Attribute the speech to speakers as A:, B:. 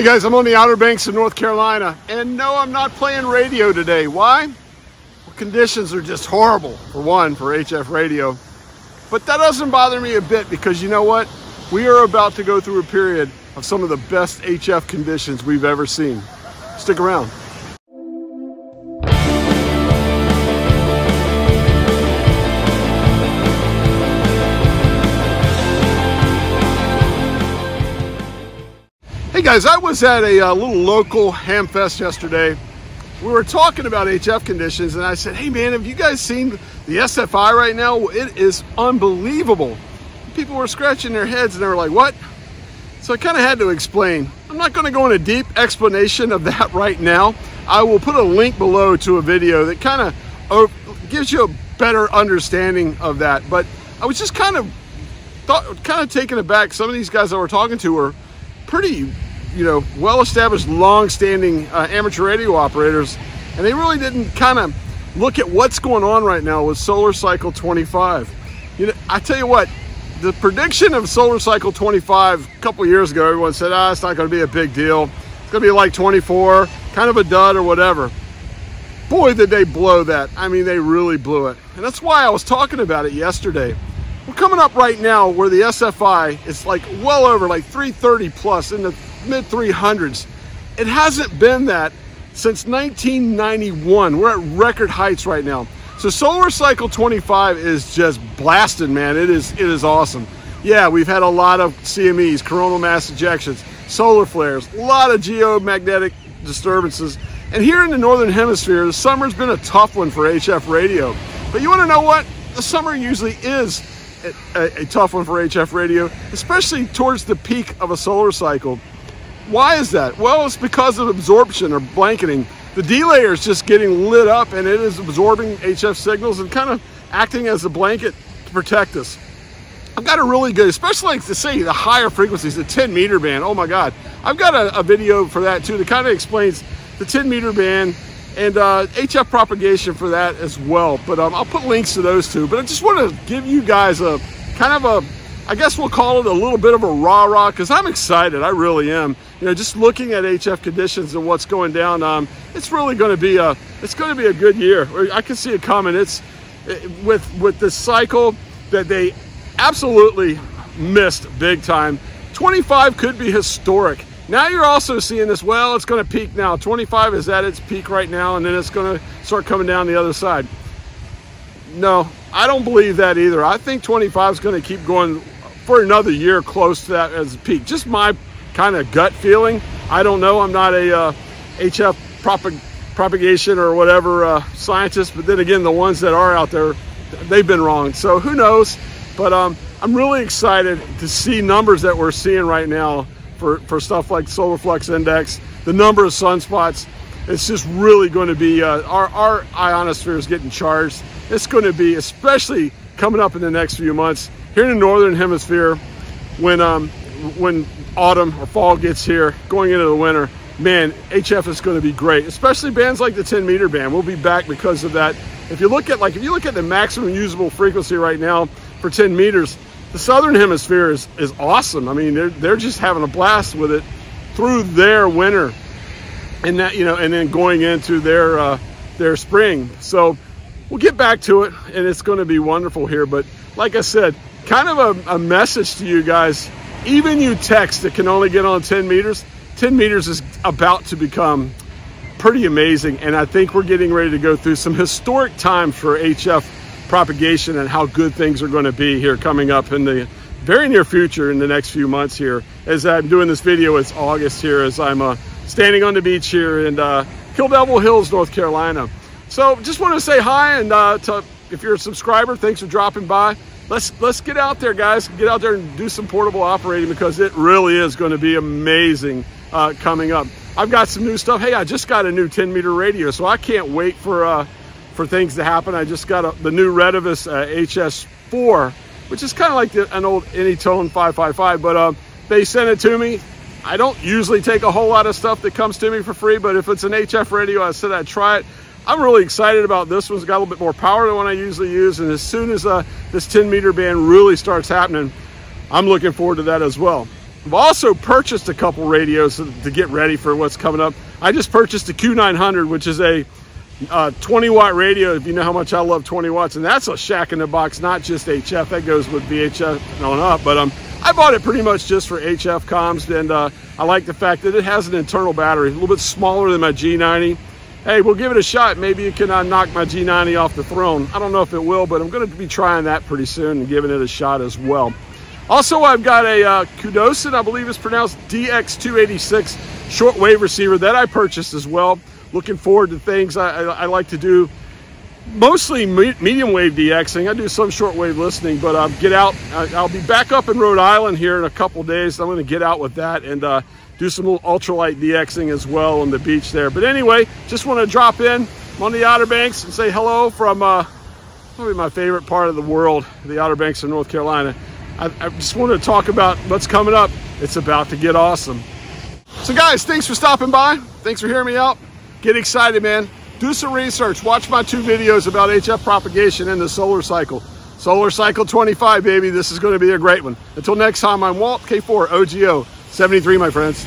A: Hey guys, I'm on the Outer Banks of North Carolina, and no, I'm not playing radio today. Why? Well, conditions are just horrible, for one, for HF radio. But that doesn't bother me a bit because you know what? We are about to go through a period of some of the best HF conditions we've ever seen. Stick around. Guys, I was at a, uh, little local ham fest yesterday. We were talking about HF conditions and I said, hey man, have you guys seen the SFI right now? It is unbelievable. People were scratching their heads and they were like, what? So I kind of had to explain. I'm not going to go into deep explanation of that right now. I will put a link below to a video that kind of uh, gives you a better understanding of that. But I was just kind of thought, kind of taken aback. Some of these guys that we're talking to were pretty you know, well-established, long-standing uh, amateur radio operators, and they really didn't kind of look at what's going on right now with Solar Cycle 25. You know, I tell you what, the prediction of Solar Cycle 25 a couple years ago, everyone said, ah, it's not going to be a big deal. It's going to be like 24, kind of a dud or whatever. Boy, did they blow that. I mean, they really blew it. And that's why I was talking about it yesterday. We're coming up right now where the SFI is like well over like 330 plus in the mid 300s. It hasn't been that since 1991. We're at record heights right now. So Solar Cycle 25 is just blasting, man. It is it is awesome. Yeah, we've had a lot of CMEs, coronal mass ejections, solar flares, a lot of geomagnetic disturbances. And here in the Northern Hemisphere, the summer's been a tough one for HF radio. But you wanna know what? The summer usually is a, a, tough one for HF radio, especially towards the peak of a solar cycle. Why is that? Well, it's because of absorption or blanketing. The D layer is just getting lit up and it is absorbing HF signals and kind of acting as a blanket to protect us. I've got a really good, especially like to say the higher frequencies, the 10 meter band. Oh my God. I've got a, a video for that too that kind of explains the 10 meter band and uh, HF propagation for that as well. But um, I'll put links to those two. But I just want to give you guys a kind of a I guess we'll call it a little bit of a rah-rah because I'm excited. I really am. You know, just looking at HF conditions and what's going down, um, it's really going to be a it's going to be a good year. I can see it coming. It's with with the cycle that they absolutely missed big time. 25 could be historic. Now you're also seeing this, well, it's going to peak now. 25 is at its peak right now, and then it's going to start coming down the other side. No, I don't believe that either. I think 25 is going to keep going for another year close to that as a peak. Just my kind of gut feeling. I don't know. I'm not a uh, HF propag propagation or whatever uh, scientist, but then again, the ones that are out there, they've been wrong. So who knows? But um, I'm really excited to see numbers that we're seeing right now for, for stuff like solar flux index, the number of sunspots. It's just really going to be, uh, our, our ionosphere is getting charged. It's going to be, especially coming up in the next few months, here in the northern hemisphere, when um, when autumn or fall gets here, going into the winter, man, HF is going to be great, especially bands like the 10 meter band. We'll be back because of that. If you look at like if you look at the maximum usable frequency right now for 10 meters, the southern hemisphere is is awesome. I mean, they're they're just having a blast with it through their winter, and that you know, and then going into their uh, their spring. So we'll get back to it, and it's going to be wonderful here. But like I said, kind of a, a message to you guys. Even you techs that can only get on 10 meters, 10 meters is about to become pretty amazing. And I think we're getting ready to go through some historic times for HF propagation and how good things are going to be here coming up in the very near future in the next few months here. As I'm doing this video, it's August here as I'm uh, standing on the beach here in uh, Kill Devil Hills, North Carolina. So just want to say hi and uh, to, if you're a subscriber, thanks for dropping by let's let's get out there, guys. Get out there and do some portable operating because it really is going to be amazing uh, coming up. I've got some new stuff. Hey, I just got a new 10 meter radio, so I can't wait for uh, for things to happen. I just got a, the new Retevis uh, HS4, which is kind of like the, an old Anytone 555, but uh, they sent it to me. I don't usually take a whole lot of stuff that comes to me for free, but if it's an HF radio, I said I'd try it. I'm really excited about this one. It's got a little bit more power than what I usually use. And as soon as uh, this 10 meter band really starts happening, I'm looking forward to that as well. I've also purchased a couple radios to get ready for what's coming up. I just purchased a Q900, which is a uh, 20 watt radio, if you know how much I love 20 watts, and that's a shack in the box, not just HF. That goes with VHF on up, but um, I bought it pretty much just for HF comms, and uh, I like the fact that it has an internal battery, a little bit smaller than my G90. Hey, we'll give it a shot. Maybe it can uh, knock my G90 off the throne. I don't know if it will, but I'm going to be trying that pretty soon and giving it a shot as well. Also, I've got a uh, Qodosen, I believe it's pronounced DX286 shortwave receiver that I purchased as well. Looking forward to things I, I, I like to do mostly medium wave DXing. I do some shortwave listening, but uh, get out. I'll be back up in Rhode Island here in a couple days. I'm going to get out with that and uh, do some little ultralight DXing as well on the beach there. But anyway, just want to drop in on the Outer Banks and say hello from uh, probably my favorite part of the world, the Outer Banks of North Carolina. I, I just want to talk about what's coming up. It's about to get awesome. So guys, thanks for stopping by. Thanks for hearing me out. Get excited, man do some research. Watch my two videos about HF propagation and the solar cycle. Solar cycle 25, baby. This is going to be a great one. Until next time, I'm Walt K4 OGO 73, my friends.